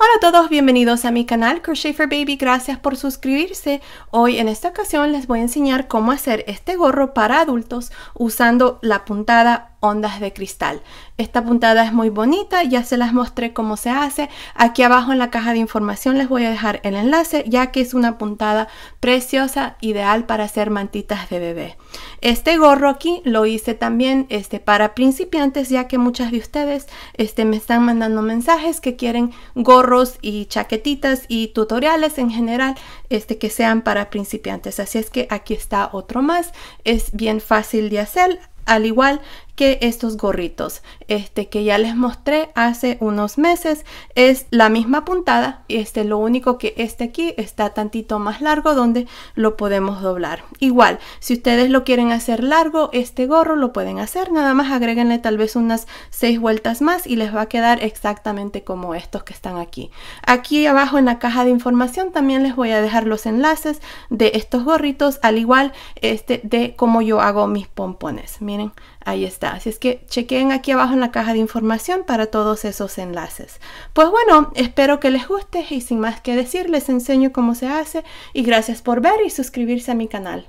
Hola a todos, bienvenidos a mi canal Crochet for Baby, gracias por suscribirse. Hoy en esta ocasión les voy a enseñar cómo hacer este gorro para adultos usando la puntada ondas de cristal. Esta puntada es muy bonita, ya se las mostré cómo se hace. Aquí abajo en la caja de información les voy a dejar el enlace ya que es una puntada preciosa, ideal para hacer mantitas de bebé. Este gorro aquí lo hice también este, para principiantes ya que muchas de ustedes este, me están mandando mensajes que quieren gorros y chaquetitas y tutoriales en general este, que sean para principiantes. Así es que aquí está otro más. Es bien fácil de hacer al igual que estos gorritos este que ya les mostré hace unos meses es la misma puntada este lo único que este aquí está tantito más largo donde lo podemos doblar. Igual si ustedes lo quieren hacer largo este gorro lo pueden hacer nada más agréguenle tal vez unas seis vueltas más y les va a quedar exactamente como estos que están aquí. Aquí abajo en la caja de información también les voy a dejar los enlaces de estos gorritos al igual este de cómo yo hago mis pompones. Miren ahí está. Así es que chequen aquí abajo en la caja de información para todos esos enlaces. Pues bueno, espero que les guste y sin más que decir les enseño cómo se hace y gracias por ver y suscribirse a mi canal.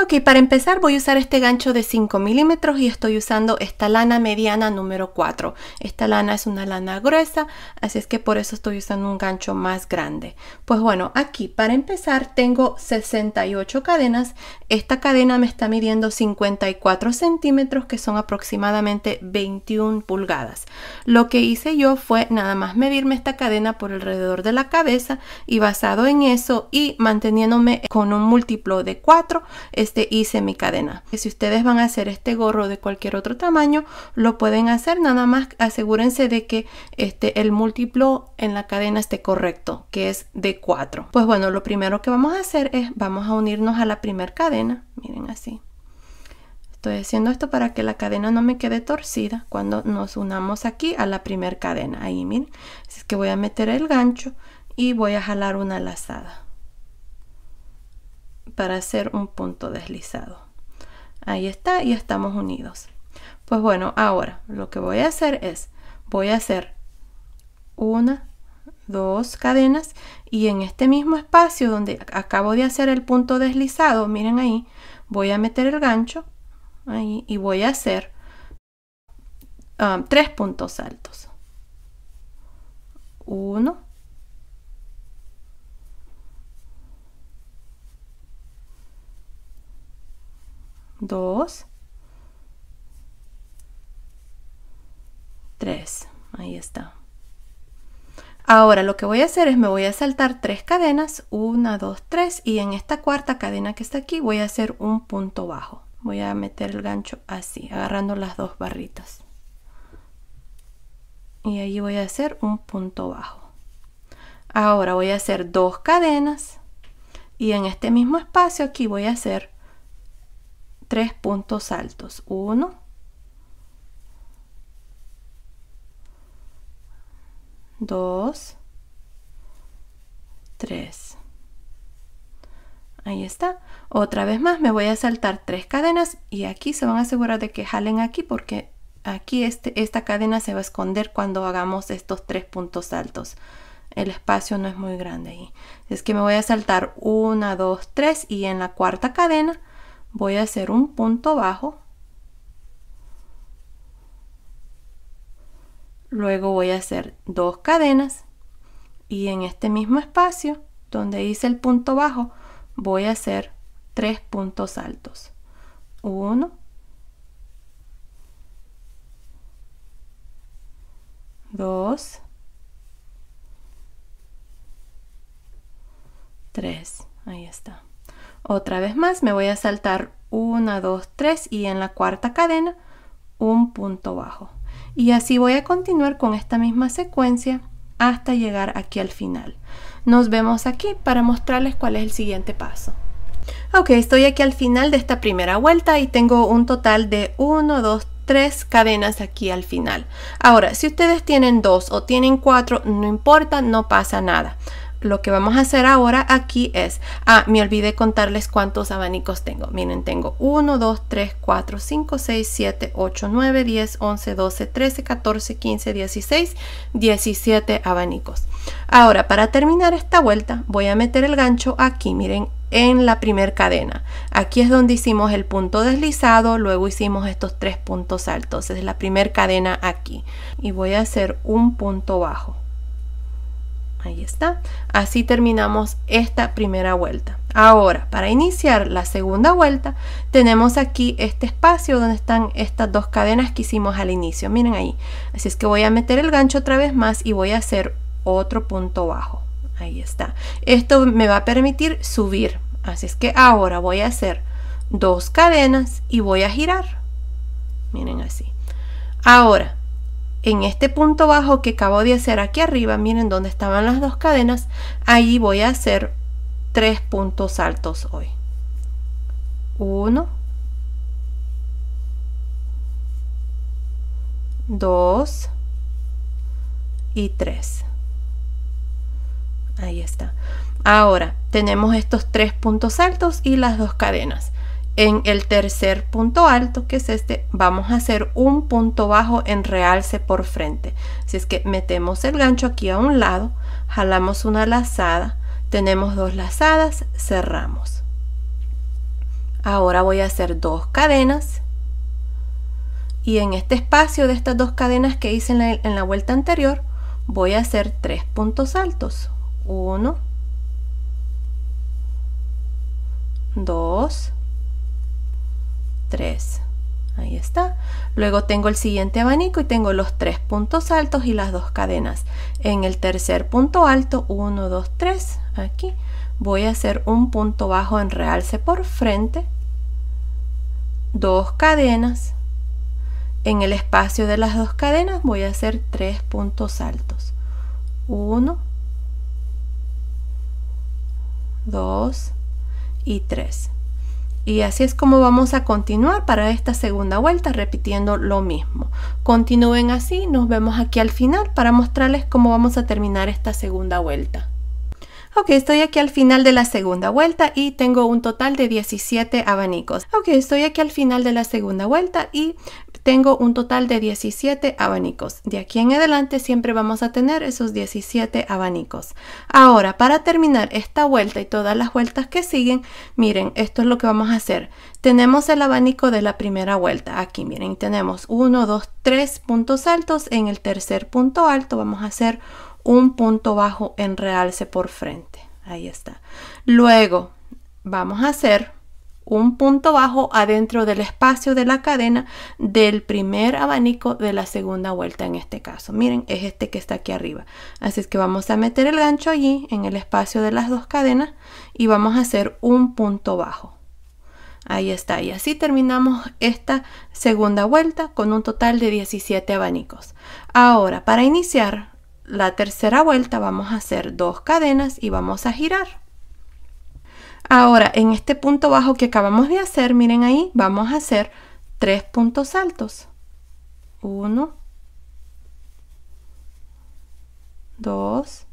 Ok, para empezar voy a usar este gancho de 5 milímetros y estoy usando esta lana mediana número 4. Esta lana es una lana gruesa, así es que por eso estoy usando un gancho más grande. Pues bueno, aquí para empezar tengo 68 cadenas. Esta cadena me está midiendo 54 centímetros, que son aproximadamente 21 pulgadas. Lo que hice yo fue nada más medirme esta cadena por alrededor de la cabeza y basado en eso y manteniéndome con un múltiplo de 4, este hice mi cadena. Si ustedes van a hacer este gorro de cualquier otro tamaño, lo pueden hacer, nada más asegúrense de que este, el múltiplo en la cadena esté correcto, que es de 4. Pues bueno, lo primero que vamos a hacer es, vamos a unirnos a la primera cadena, miren así. Estoy haciendo esto para que la cadena no me quede torcida cuando nos unamos aquí a la primera cadena. Ahí, miren. Así es que voy a meter el gancho y voy a jalar una lazada para hacer un punto deslizado. Ahí está y estamos unidos. Pues bueno, ahora lo que voy a hacer es, voy a hacer una, dos cadenas y en este mismo espacio donde acabo de hacer el punto deslizado, miren ahí, voy a meter el gancho ahí y voy a hacer um, tres puntos altos. Uno, 2, 3. Ahí está. Ahora lo que voy a hacer es me voy a saltar tres cadenas, 1, 2, 3 y en esta cuarta cadena que está aquí voy a hacer un punto bajo. Voy a meter el gancho así, agarrando las dos barritas. Y ahí voy a hacer un punto bajo. Ahora voy a hacer dos cadenas y en este mismo espacio aquí voy a hacer tres puntos altos. Uno, dos, tres. Ahí está. Otra vez más me voy a saltar tres cadenas y aquí se van a asegurar de que jalen aquí porque aquí este, esta cadena se va a esconder cuando hagamos estos tres puntos altos. El espacio no es muy grande ahí. Es que me voy a saltar una, dos, tres y en la cuarta cadena voy a hacer un punto bajo. Luego voy a hacer dos cadenas. Y en este mismo espacio donde hice el punto bajo voy a hacer tres puntos altos. Uno. Dos. Tres. Ahí está otra vez más me voy a saltar 1, 2, 3 y en la cuarta cadena un punto bajo. Y así voy a continuar con esta misma secuencia hasta llegar aquí al final. Nos vemos aquí para mostrarles cuál es el siguiente paso. Ok, estoy aquí al final de esta primera vuelta y tengo un total de 1, 2, 3 cadenas aquí al final. Ahora, si ustedes tienen dos o tienen cuatro, no importa, no pasa nada. Lo que vamos a hacer ahora aquí es, ah, me olvidé contarles cuántos abanicos tengo. Miren, tengo 1, 2, 3, 4, 5, 6, 7, 8, 9, 10, 11, 12, 13, 14, 15, 16, 17 abanicos. Ahora, para terminar esta vuelta, voy a meter el gancho aquí, miren, en la primer cadena. Aquí es donde hicimos el punto deslizado, luego hicimos estos tres puntos altos. Es la primera cadena aquí. Y voy a hacer un punto bajo. Ahí está. Así terminamos esta primera vuelta. Ahora, para iniciar la segunda vuelta, tenemos aquí este espacio donde están estas dos cadenas que hicimos al inicio. Miren ahí. Así es que voy a meter el gancho otra vez más y voy a hacer otro punto bajo. Ahí está. Esto me va a permitir subir. Así es que ahora voy a hacer dos cadenas y voy a girar. Miren así. Ahora, en este punto bajo que acabo de hacer aquí arriba, miren dónde estaban las dos cadenas, ahí voy a hacer tres puntos altos hoy. Uno, dos y tres. Ahí está. Ahora tenemos estos tres puntos altos y las dos cadenas. En el tercer punto alto, que es este, vamos a hacer un punto bajo en realce por frente. Si es que metemos el gancho aquí a un lado, jalamos una lazada, tenemos dos lazadas, cerramos. Ahora voy a hacer dos cadenas y en este espacio de estas dos cadenas que hice en la, en la vuelta anterior, voy a hacer tres puntos altos. Uno, dos, 3 ahí está. Luego tengo el siguiente abanico y tengo los tres puntos altos y las dos cadenas. En el tercer punto alto 1 2 3 aquí voy a hacer un punto bajo en realce por frente dos cadenas. En el espacio de las dos cadenas voy a hacer tres puntos altos. 1 2 y 3 y así es como vamos a continuar para esta segunda vuelta repitiendo lo mismo. Continúen así, nos vemos aquí al final para mostrarles cómo vamos a terminar esta segunda vuelta. Ok, estoy aquí al final de la segunda vuelta y tengo un total de 17 abanicos. Ok, estoy aquí al final de la segunda vuelta y tengo un total de 17 abanicos. De aquí en adelante siempre vamos a tener esos 17 abanicos. Ahora, para terminar esta vuelta y todas las vueltas que siguen, miren, esto es lo que vamos a hacer. Tenemos el abanico de la primera vuelta. Aquí, miren, tenemos 1, 2, 3 puntos altos. En el tercer punto alto vamos a hacer un punto bajo en realce por frente. Ahí está. Luego, vamos a hacer un punto bajo adentro del espacio de la cadena del primer abanico de la segunda vuelta en este caso. Miren, es este que está aquí arriba. Así es que vamos a meter el gancho allí en el espacio de las dos cadenas y vamos a hacer un punto bajo. Ahí está, y así terminamos esta segunda vuelta con un total de 17 abanicos. Ahora, para iniciar la tercera vuelta vamos a hacer dos cadenas y vamos a girar. Ahora, en este punto bajo que acabamos de hacer, miren ahí, vamos a hacer tres puntos altos. Uno, dos,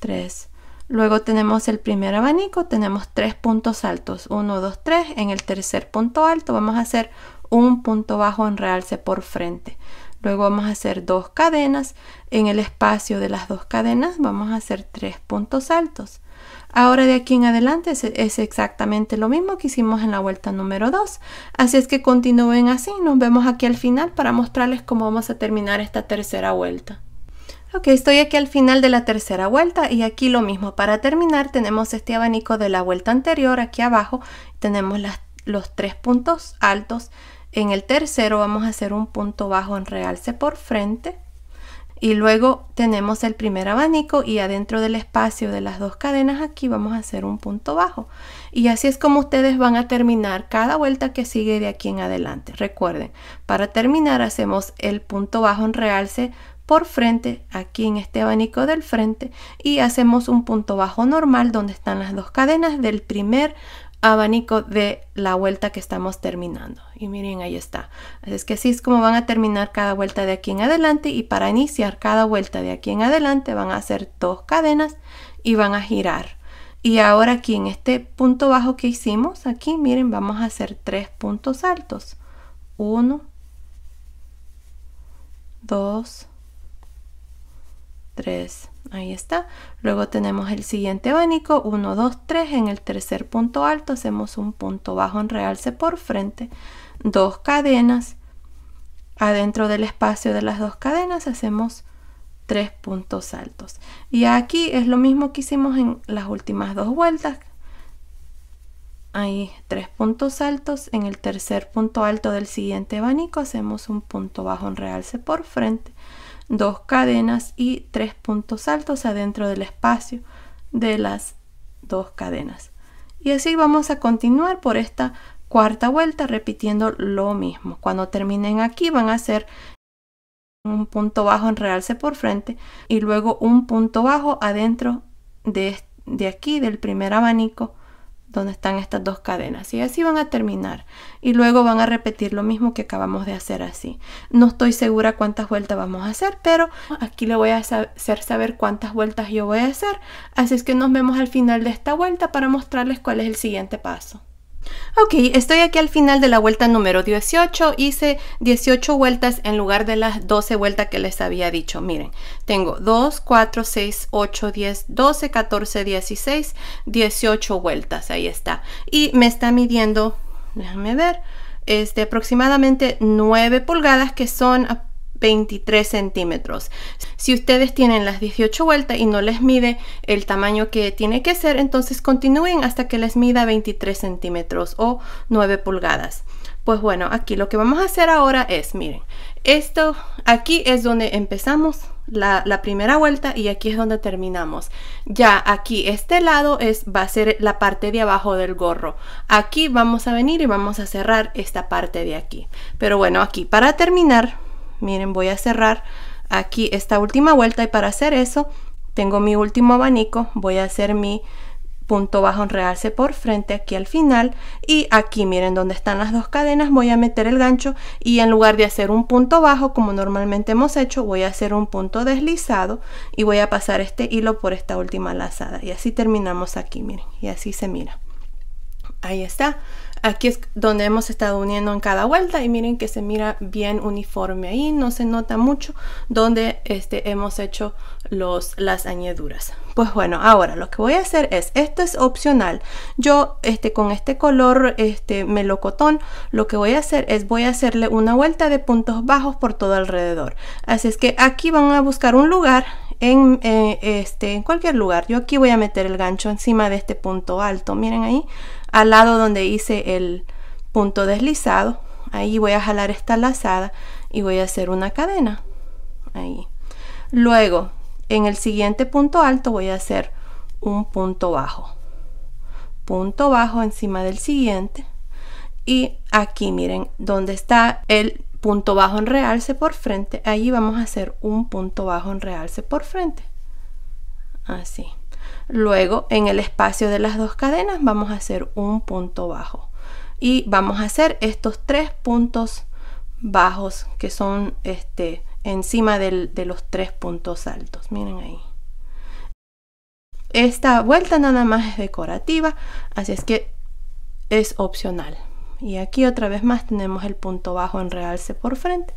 tres. Luego tenemos el primer abanico, tenemos tres puntos altos. Uno, dos, tres. En el tercer punto alto vamos a hacer un punto bajo en realce por frente. Luego vamos a hacer dos cadenas. En el espacio de las dos cadenas vamos a hacer tres puntos altos. Ahora de aquí en adelante es, exactamente lo mismo que hicimos en la vuelta número 2. Así es que continúen así. Nos vemos aquí al final para mostrarles cómo vamos a terminar esta tercera vuelta. Ok, estoy aquí al final de la tercera vuelta y aquí lo mismo. Para terminar tenemos este abanico de la vuelta anterior aquí abajo. Tenemos los tres puntos altos. En el tercero vamos a hacer un punto bajo en realce por frente y luego tenemos el primer abanico y adentro del espacio de las dos cadenas aquí vamos a hacer un punto bajo. Y así es como ustedes van a terminar cada vuelta que sigue de aquí en adelante. Recuerden para terminar hacemos el punto bajo en realce por frente aquí en este abanico del frente y hacemos un punto bajo normal donde están las dos cadenas del primer abanico de la vuelta que estamos terminando. Y miren, ahí está. Así es que así es como van a terminar cada vuelta de aquí en adelante. Y para iniciar cada vuelta de aquí en adelante van a hacer dos cadenas y van a girar. Y ahora aquí en este punto bajo que hicimos, aquí miren, vamos a hacer tres puntos altos. Uno, dos, tres. Ahí está. Luego tenemos el siguiente abanico, 1, 2, 3. En el tercer punto alto hacemos un punto bajo en realce por frente, dos cadenas. Adentro del espacio de las dos cadenas hacemos tres puntos altos. Y aquí es lo mismo que hicimos en las últimas dos vueltas. Ahí tres puntos altos. En el tercer punto alto del siguiente abanico hacemos un punto bajo en realce por frente dos cadenas y tres puntos altos adentro del espacio de las dos cadenas. Y así vamos a continuar por esta cuarta vuelta repitiendo lo mismo. Cuando terminen aquí van a hacer un punto bajo en realce por frente y luego un punto bajo adentro de, de aquí del primer abanico donde están estas dos cadenas. Y así van a terminar. Y luego van a repetir lo mismo que acabamos de hacer así. No estoy segura cuántas vueltas vamos a hacer pero aquí le voy a hacer saber cuántas vueltas yo voy a hacer. Así es que nos vemos al final de esta vuelta para mostrarles cuál es el siguiente paso Ok, estoy aquí al final de la vuelta número 18. Hice 18 vueltas en lugar de las 12 vueltas que les había dicho. Miren, tengo 2, 4, 6, 8, 10, 12, 14, 16, 18 vueltas. Ahí está. Y me está midiendo, déjame ver, este, aproximadamente 9 pulgadas que son 23 centímetros. Si ustedes tienen las 18 vueltas y no les mide el tamaño que tiene que ser, entonces continúen hasta que les mida 23 centímetros o 9 pulgadas. Pues bueno, aquí lo que vamos a hacer ahora es, miren, esto aquí es donde empezamos la, la, primera vuelta y aquí es donde terminamos. Ya aquí este lado es, va a ser la parte de abajo del gorro. Aquí vamos a venir y vamos a cerrar esta parte de aquí. Pero bueno, aquí para terminar miren voy a cerrar aquí esta última vuelta y para hacer eso tengo mi último abanico voy a hacer mi punto bajo en realce por frente aquí al final y aquí miren donde están las dos cadenas voy a meter el gancho y en lugar de hacer un punto bajo como normalmente hemos hecho voy a hacer un punto deslizado y voy a pasar este hilo por esta última lazada. Y así terminamos aquí miren y así se mira. Ahí está Aquí es donde hemos estado uniendo en cada vuelta y miren que se mira bien uniforme ahí, no se nota mucho donde este, hemos hecho los, las añaduras. Pues bueno, ahora lo que voy a hacer es, esto es opcional, yo este, con este color este, melocotón, lo que voy a hacer es voy a hacerle una vuelta de puntos bajos por todo alrededor. Así es que aquí van a buscar un lugar en, eh, este, en cualquier lugar. Yo aquí voy a meter el gancho encima de este punto alto. Miren ahí, al lado donde hice el punto deslizado. Ahí voy a jalar esta lazada y voy a hacer una cadena. Ahí. Luego, en el siguiente punto alto voy a hacer un punto bajo. Punto bajo encima del siguiente. Y aquí miren, donde está el punto bajo en realce por frente, ahí vamos a hacer un punto bajo en realce por frente. Así. Luego, en el espacio de las dos cadenas vamos a hacer un punto bajo. Y vamos a hacer estos tres puntos bajos que son este, encima de los tres puntos altos. Miren ahí. Esta vuelta nada más es decorativa, así es que es opcional. Y aquí otra vez más tenemos el punto bajo en realce por frente.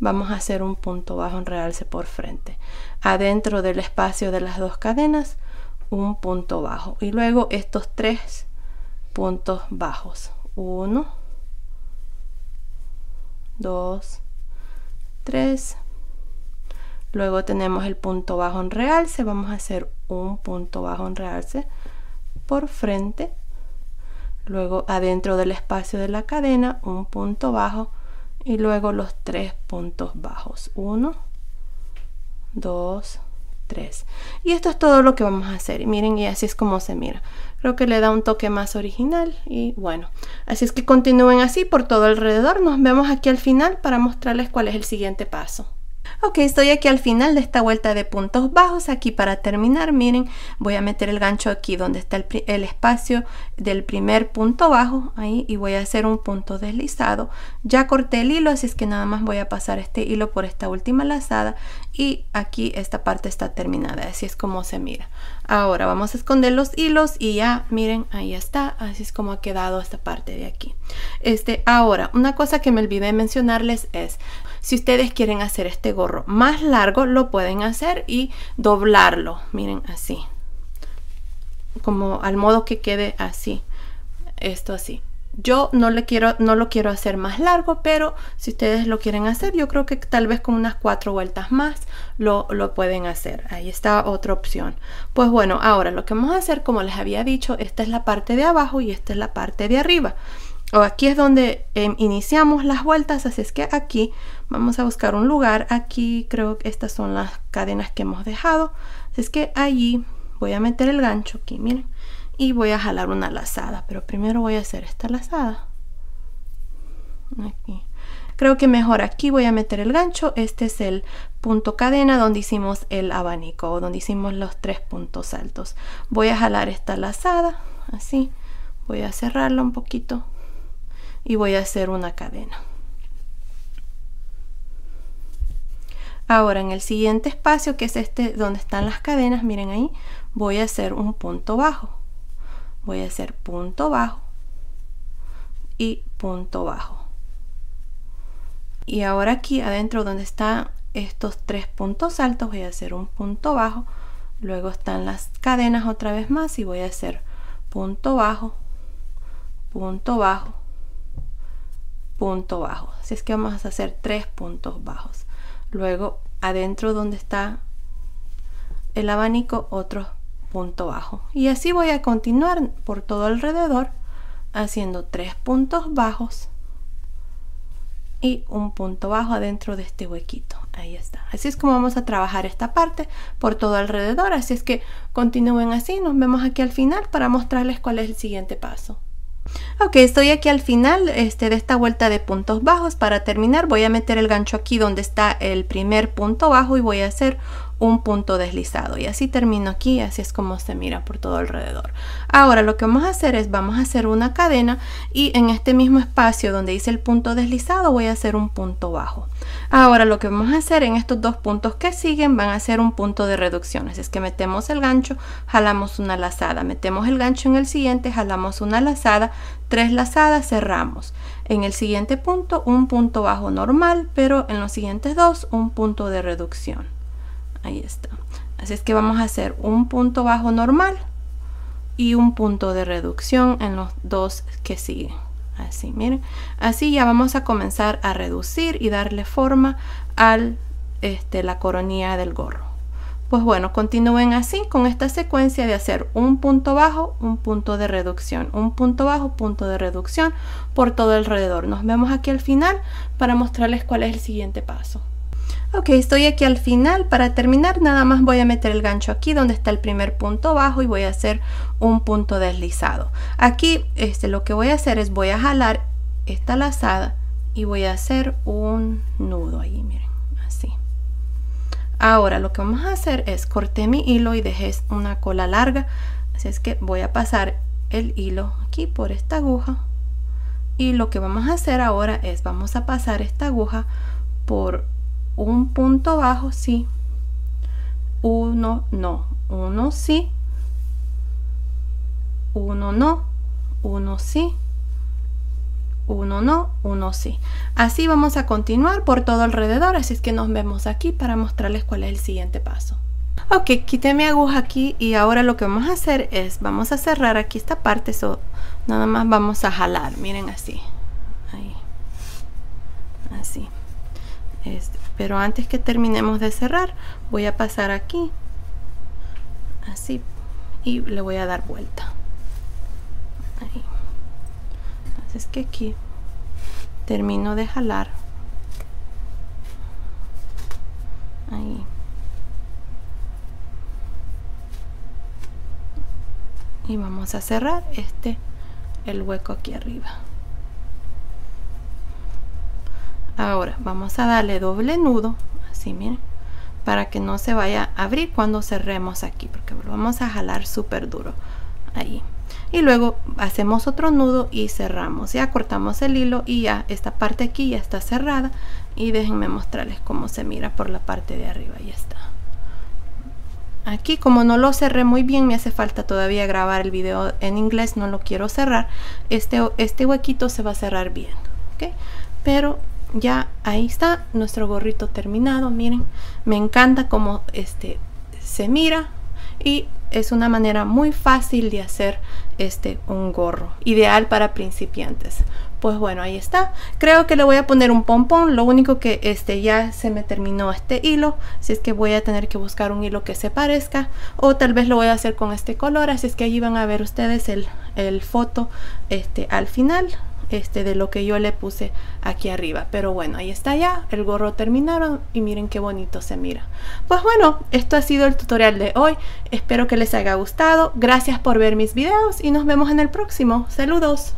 Vamos a hacer un punto bajo en realce por frente. Adentro del espacio de las dos cadenas un punto bajo. Y luego estos tres puntos bajos. 1 2 3 luego tenemos el punto bajo en realce. Vamos a hacer un punto bajo en realce por frente. Luego adentro del espacio de la cadena un punto bajo. Y luego los tres puntos bajos. 1 2 3 y esto es todo lo que vamos a hacer. Y miren y así es como se mira. Creo que le da un toque más original y bueno. Así es que continúen así por todo alrededor. Nos vemos aquí al final para mostrarles cuál es el siguiente paso Ok, estoy aquí al final de esta vuelta de puntos bajos. Aquí para terminar, miren, voy a meter el gancho aquí donde está el, espacio del primer punto bajo, ahí, y voy a hacer un punto deslizado. Ya corté el hilo, así es que nada más voy a pasar este hilo por esta última lazada y aquí esta parte está terminada, así es como se mira. Ahora vamos a esconder los hilos y ya, miren, ahí está, así es como ha quedado esta parte de aquí. Este, ahora, una cosa que me olvidé mencionarles es, si ustedes quieren hacer este gorro más largo, lo pueden hacer y doblarlo. Miren así. Como al modo que quede así. Esto así. Yo no, le quiero, no lo quiero hacer más largo, pero si ustedes lo quieren hacer, yo creo que tal vez con unas cuatro vueltas más lo, lo pueden hacer. Ahí está otra opción. Pues bueno, ahora lo que vamos a hacer, como les había dicho, esta es la parte de abajo y esta es la parte de arriba o aquí es donde em, iniciamos las vueltas así es que aquí vamos a buscar un lugar. Aquí creo que estas son las cadenas que hemos dejado. Es que allí voy a meter el gancho aquí miren y voy a jalar una lazada. Pero primero voy a hacer esta lazada. Aquí. Creo que mejor aquí voy a meter el gancho. Este es el punto cadena donde hicimos el abanico o donde hicimos los tres puntos altos. Voy a jalar esta lazada así. Voy a cerrarla un poquito y voy a hacer una cadena. Ahora en el siguiente espacio, que es este donde están las cadenas, miren ahí, voy a hacer un punto bajo. Voy a hacer punto bajo y punto bajo. Y ahora aquí adentro donde están estos tres puntos altos, voy a hacer un punto bajo. Luego están las cadenas otra vez más y voy a hacer punto bajo, punto bajo punto bajo. Así es que vamos a hacer tres puntos bajos. Luego adentro donde está el abanico otro punto bajo. Y así voy a continuar por todo alrededor haciendo tres puntos bajos y un punto bajo adentro de este huequito. Ahí está. Así es como vamos a trabajar esta parte por todo alrededor. Así es que continúen así. Nos vemos aquí al final para mostrarles cuál es el siguiente paso. Ok, estoy aquí al final este, de esta vuelta de puntos bajos. Para terminar voy a meter el gancho aquí donde está el primer punto bajo y voy a hacer un punto deslizado. Y así termino aquí así es como se mira por todo alrededor. Ahora lo que vamos a hacer es vamos a hacer una cadena y en este mismo espacio donde hice el punto deslizado voy a hacer un punto bajo. Ahora lo que vamos a hacer en estos dos puntos que siguen van a ser un punto de reducción. Es que metemos el gancho jalamos una lazada. Metemos el gancho en el siguiente jalamos una lazada tres lazadas cerramos. En el siguiente punto un punto bajo normal pero en los siguientes dos un punto de reducción ahí está. Así es que vamos a hacer un punto bajo normal y un punto de reducción en los dos que siguen. Así miren. Así ya vamos a comenzar a reducir y darle forma al este la coronilla del gorro. Pues bueno continúen así con esta secuencia de hacer un punto bajo un punto de reducción. Un punto bajo punto de reducción por todo alrededor. Nos vemos aquí al final para mostrarles cuál es el siguiente paso Ok, estoy aquí al final. Para terminar nada más voy a meter el gancho aquí donde está el primer punto bajo y voy a hacer un punto deslizado. Aquí este, lo que voy a hacer es voy a jalar esta lazada y voy a hacer un nudo ahí, miren, así. Ahora lo que vamos a hacer es corté mi hilo y dejé una cola larga. Así es que voy a pasar el hilo aquí por esta aguja. Y lo que vamos a hacer ahora es vamos a pasar esta aguja por un punto bajo sí, uno no, uno sí, uno no, uno sí, uno no, uno sí. Así vamos a continuar por todo alrededor, así es que nos vemos aquí para mostrarles cuál es el siguiente paso. Ok, quité mi aguja aquí y ahora lo que vamos a hacer es, vamos a cerrar aquí esta parte, eso nada más vamos a jalar, miren así, ahí, así. Este, pero antes que terminemos de cerrar voy a pasar aquí así y le voy a dar vuelta. Entonces que aquí termino de jalar. Ahí. Y vamos a cerrar este el hueco aquí arriba Ahora vamos a darle doble nudo, así miren para que no se vaya a abrir cuando cerremos aquí porque lo vamos a jalar súper duro ahí. Y luego hacemos otro nudo y cerramos. Ya cortamos el hilo y ya esta parte aquí ya está cerrada. Y déjenme mostrarles cómo se mira por la parte de arriba ya está. Aquí como no lo cerré muy bien me hace falta todavía grabar el video en inglés no lo quiero cerrar. Este, este huequito se va a cerrar bien ¿ok? pero ya ahí está nuestro gorrito terminado miren. Me encanta cómo este se mira y es una manera muy fácil de hacer este un gorro ideal para principiantes. Pues bueno ahí está. Creo que le voy a poner un pompón lo único que este ya se me terminó este hilo si es que voy a tener que buscar un hilo que se parezca o tal vez lo voy a hacer con este color así es que ahí van a ver ustedes el, el foto este al final este de lo que yo le puse aquí arriba. Pero bueno ahí está ya el gorro terminaron y miren qué bonito se mira. Pues bueno esto ha sido el tutorial de hoy. Espero que les haya gustado. Gracias por ver mis videos y nos vemos en el próximo. Saludos